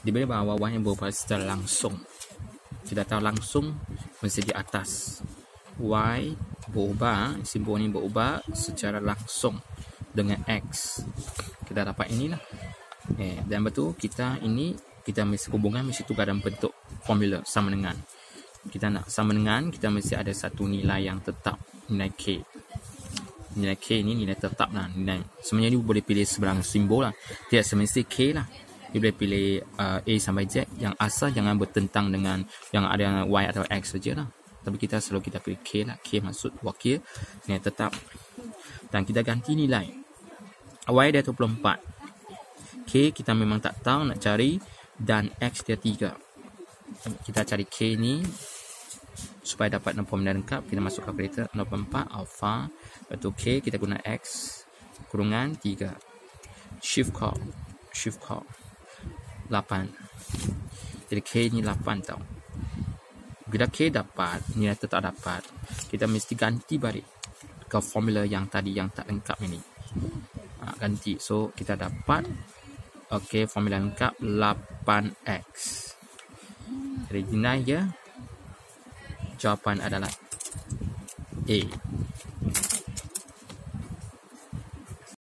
Di mana bahawa Y yang berubah secara langsung. Kita tahu langsung mesti di atas. Y berubah, simbol ini berubah secara langsung dengan X. Kita dapat inilah. Eh, dan betul kita ini kita mesti hubungan mesti tukar dalam bentuk formula sama dengan kita nak sama dengan kita mesti ada satu nilai yang tetap nilai K nilai K ni nilai tetap lah nilai sebenarnya ni boleh pilih sebarang simbol lah tidak semesti K lah dia boleh pilih uh, A sampai Z yang asal jangan bertentang dengan yang ada Y atau X saja lah. Tapi kita selalu kita pilih K lah. K maksud wakil. Nilai tetap. Dan kita ganti nilai Y dia 24 K kita memang tak tahu nak cari. Dan X dia 3 kita cari K ni supaya dapat nombor formula lengkap. Kita masuk kalkulator 84 alpha. Lepas K kita guna X kurungan 3 shift call. Shift call 8 jadi K ni 8 tau. Bila K dapat nilai tetap dapat kita mesti ganti balik ke formula yang tadi yang tak lengkap ini. Ha, ganti. So kita dapat ok formula lengkap 8X jadi deny ya jawapan adalah A